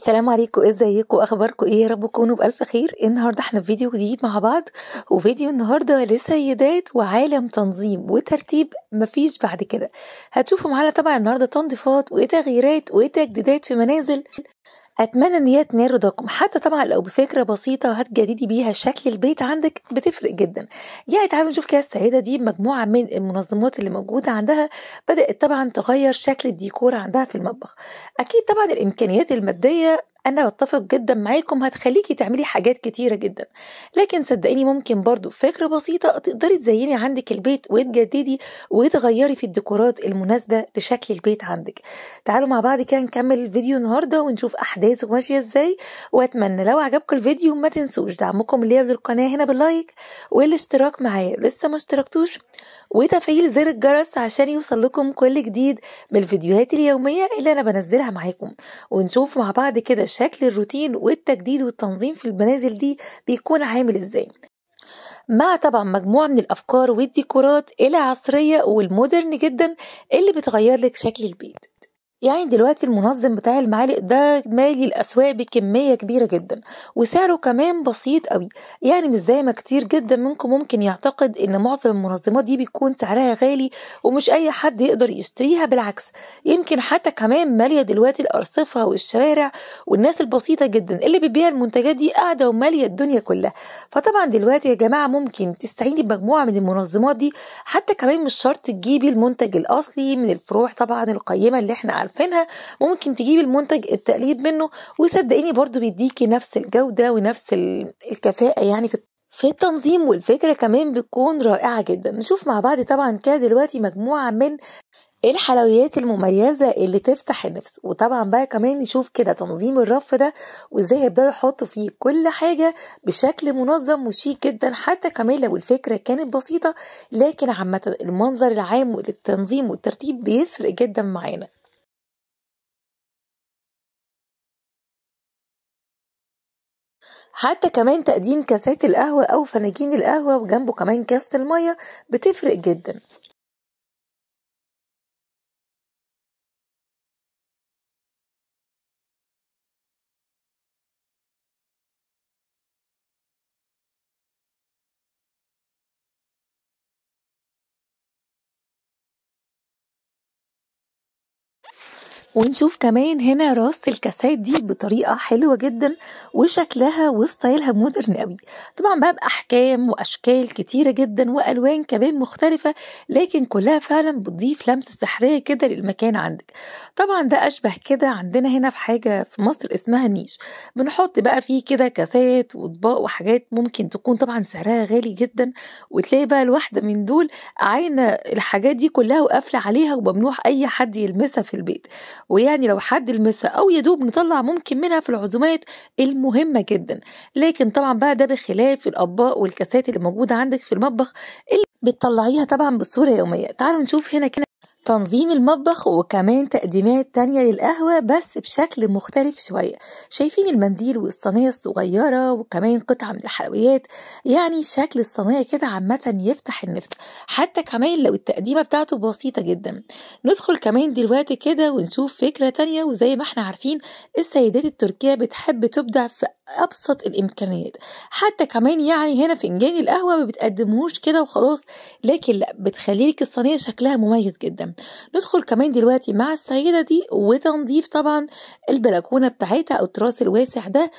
السلام عليكم ازيكم؟ اخباركم إيه؟ يا رب تكونوا بألف خير. النهارده إحنا في فيديو جديد مع بعض وفيديو النهارده لسيدات وعالم تنظيم وترتيب مفيش بعد كده. هتشوفوا معانا طبعا النهارده تنظيفات وتغييرات وتجديدات في منازل. أتمنى إن هي تنال رضاكم. حتى طبعا لو بفكرة بسيطة هتجددي بيها شكل البيت عندك بتفرق جدا. يعني تعالوا نشوف كده السيده دي مجموعة من المنظمات اللي موجودة عندها بدأت طبعا تغير شكل الديكور عندها في المطبخ. أكيد طبعا الإمكانيات المادية أنا بتفق جدا معاكم هتخليكي تعملي حاجات كتيرة جدا. لكن صدقيني ممكن برضو فكرة بسيطة تقدري تزيني عندك البيت وتجددي وتغيري في الديكورات المناسبة لشكل البيت عندك. تعالوا مع بعض كده نكمل الفيديو النهارده ونشوف أحداثه ماشية إزاي. وأتمنى لو عجبكم الفيديو ما تنسوش دعمكم ليا للقناه هنا بال like والاشتراك معايا. لسه ما اشتركتوش؟ وتفعيل زر الجرس عشان يوصل لكم كل جديد من الفيديوهات اليومية اللي أنا بنزلها معاكم. ونشوف مع بعض كده شكل الروتين والتجديد والتنظيم في المنازل دي بيكون عامل إزاي. مع طبعا مجموعة من الأفكار والديكورات العصرية والمودرن جدا اللي بتغير لك شكل البيت. يعني دلوقتي المنظم بتاع المعالق ده مالي الاسواق بكمية كبيرة جدا وسعره كمان بسيط قوي. يعني مش زي ما كتير جدا منكم ممكن يعتقد إن معظم المنظمات دي بيكون سعرها غالي ومش أي حد يقدر يشتريها بالعكس. يمكن حتى كمان مالية دلوقتي الارصفه والشوارع والناس البسيطة جدا اللي بتبيع المنتجات دي قاعدة ومالية الدنيا كلها. فطبعا دلوقتي يا جماعة ممكن تستعيني بمجموعة من المنظمات دي حتى كمان مش شرط تجيبي المنتج الأصلي من الفروع طبعا القيمة اللي إحنا عارفينها ممكن تجيبي المنتج التقليد منه وصدقيني برضو بيديكي نفس الجودة ونفس الكفاءة يعني في في التنظيم والفكرة كمان بتكون رائعة جدا. نشوف مع بعض طبعا كده دلوقتي مجموعة من الحلويات المميزة اللي تفتح النفس. وطبعا بقى كمان نشوف كده تنظيم الرف ده وإزاي يبدأوا يحطوا فيه كل حاجة بشكل منظم وشيك جدا حتى كمان لو الفكرة كانت بسيطة لكن عامة المنظر العام والتنظيم والترتيب بيفرق جدا معانا. حتى كمان تقديم كاسات القهوة أو فناجين القهوة وجنبه كمان كاسة المية بتفرق جدا. ونشوف كمان هنا راس الكاسات دي بطريقة حلوة جدا وشكلها وستايلها مودرن قوي. طبعا بقى بأحكام وأشكال كتيرة جدا وألوان كمان مختلفة لكن كلها فعلا بتضيف لمسة سحرية كده للمكان عندك. طبعا ده أشبه كده عندنا هنا في حاجة في مصر اسمها النيش بنحط بقى فيه كده كاسات وأطباق وحاجات ممكن تكون طبعا سعرها غالي جدا وتلاقي بقى الواحدة من دول عاينة الحاجات دي كلها وقافلة عليها وممنوع أي حد يلمسها في البيت. ويعني لو حد لمسها أو يدوب نطلع ممكن منها في العزومات المهمة جدا. لكن طبعا بقى ده بخلاف الأطباق والكاسات اللي موجودة عندك في المطبخ اللي بتطلعيها طبعا بصورة يومية. تعالوا نشوف هنا كده. تنظيم المطبخ وكمان تقديمات تانية للقهوة بس بشكل مختلف شوية. شايفين المنديل والصينية الصغيرة وكمان قطعة من الحلويات؟ يعني شكل الصينية كده عامة يفتح النفس حتى كمان لو التقديمة بتاعته بسيطة جدا. ندخل كمان دلوقتي كده ونشوف فكرة تانية وزي ما إحنا عارفين السيدات التركية بتحب تبدع في أبسط الإمكانيات. حتى كمان يعني هنا فنجان القهوة ما بتقدموش كده وخلاص لكن لأ بتخليلك الصينية شكلها مميز جدا. ندخل كمان دلوقتي مع السيدة دي وتنظيف طبعا البلكونة بتاعتها أو التراس الواسع ده.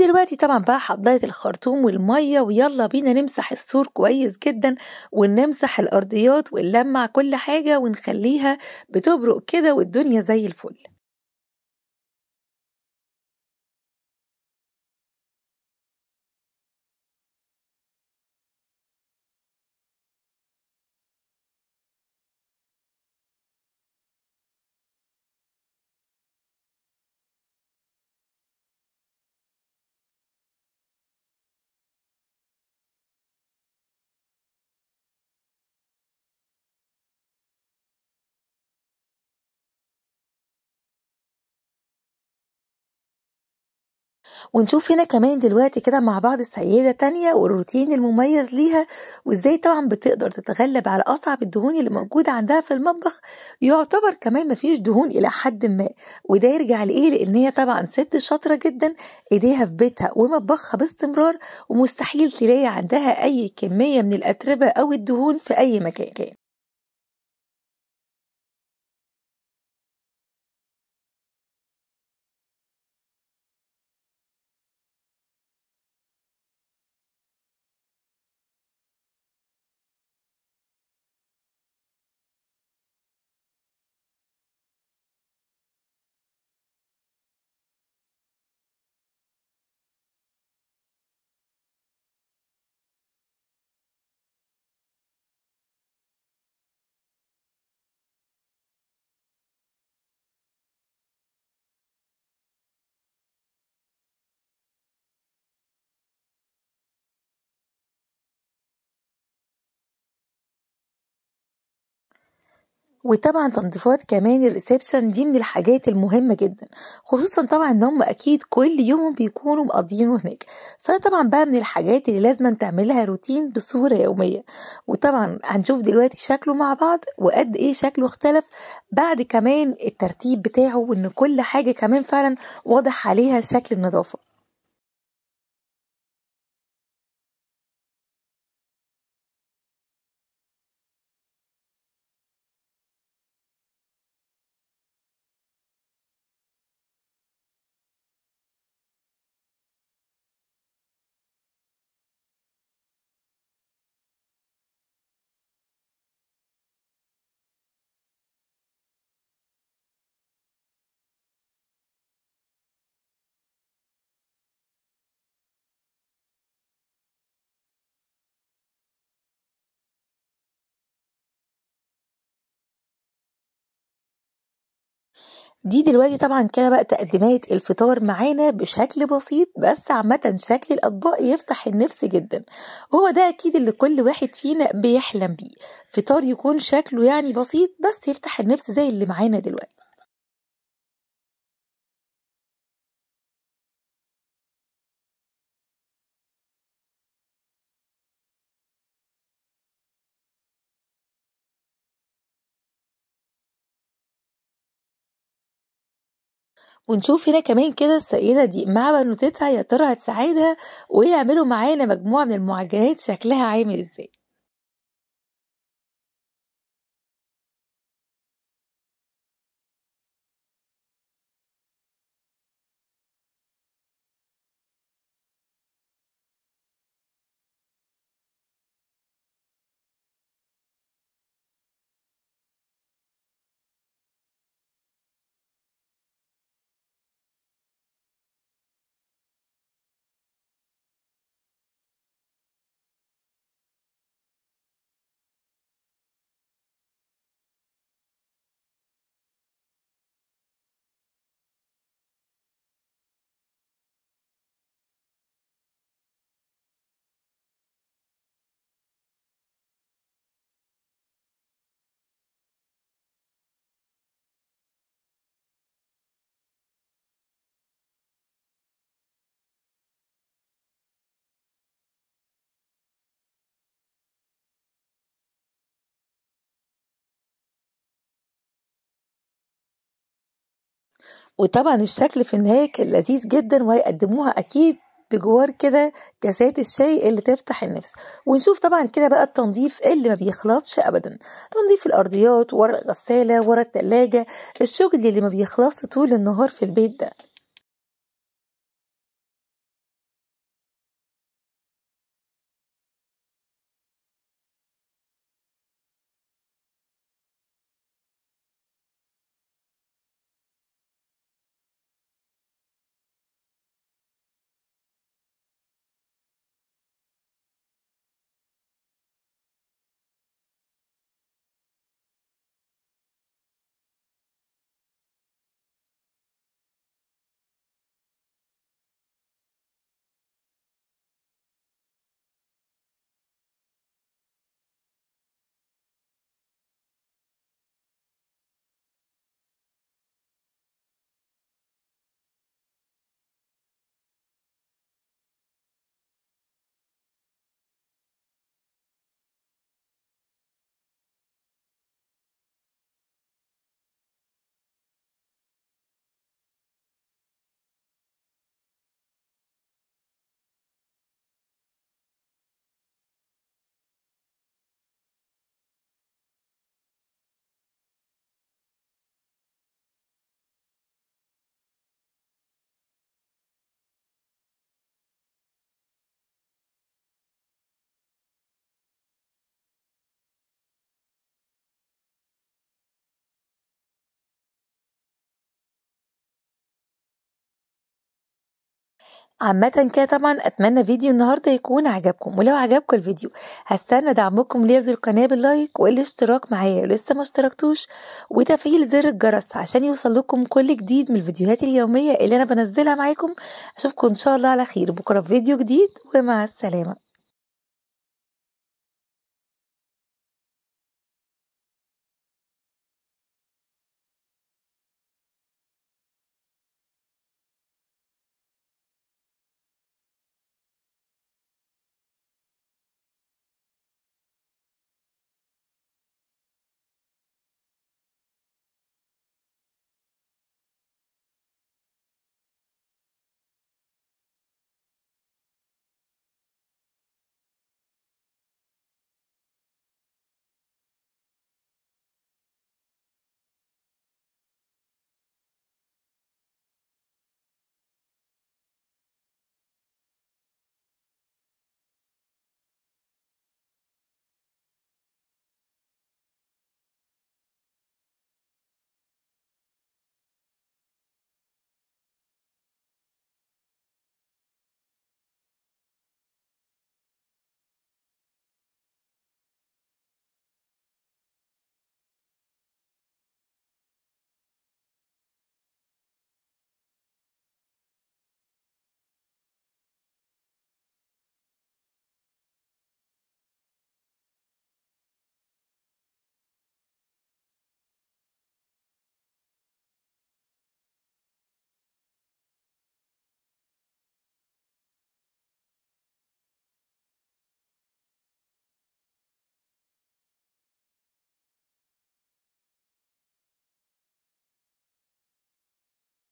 دلوقتي طبعا بقى حضرت الخرطوم والمية ويلا بينا نمسح السور كويس جدا ونمسح الأرضيات ونلمع كل حاجة ونخليها بتبرق كده والدنيا زي الفل. ونشوف هنا كمان دلوقتي كده مع بعض سيدة تانية والروتين المميز ليها وإزاي طبعا بتقدر تتغلب على أصعب الدهون اللي موجودة عندها في المطبخ. يعتبر كمان مفيش دهون إلى حد ما وده يرجع لإيه؟ لأن هي طبعا ست شاطرة جدا إيديها في بيتها ومطبخها باستمرار ومستحيل تلاقي عندها أي كمية من الأتربة أو الدهون في أي مكان. وطبعا تنظيفات كمان الريسبشن دي من الحاجات المهمة جدا خصوصا طبعا إن هم أكيد كل يوم بيكونوا مقضيينه هناك. فطبعا بقى من الحاجات اللي لازم تعملها روتين بصورة يومية. وطبعا هنشوف دلوقتي شكله مع بعض وقد إيه شكله اختلف بعد كمان الترتيب بتاعه وإن كل حاجة كمان فعلا واضح عليها شكل النظافة. دي دلوقتي طبعا كده بقى تقديمات الفطار معانا بشكل بسيط بس عامة شكل الأطباق يفتح النفس جدا. هو ده أكيد اللي كل واحد فينا بيحلم بيه. فطار يكون شكله يعني بسيط بس يفتح النفس زي اللي معانا دلوقتي. ونشوف هنا كمان كده السيدة دي مع بنوتتها يا ترى هتساعدها؟ ويعملوا معانا مجموعة من المعجنات شكلها عامل إزاي؟ وطبعا الشكل في النهاية كان لذيذ جدا وهيقدموها أكيد بجوار كده كاسات الشاي اللي تفتح النفس. ونشوف طبعا كده بقى التنظيف اللي ما بيخلصش ابدا. تنظيف الأرضيات ورا الغساله ورا التلاجة الشغل اللي ما بيخلصش طول النهار في البيت ده. عامة كده طبعا أتمنى فيديو النهارده يكون عجبكم ولو عجبكم الفيديو هستنى دعمكم ليا في القناة باللايك والاشتراك معايا لسه ما اشتركتوش وتفعيل زر الجرس عشان يوصل لكم كل جديد من الفيديوهات اليومية اللي أنا بنزلها معاكم. أشوفكم إن شاء الله على خير بكرة في فيديو جديد ومع السلامة.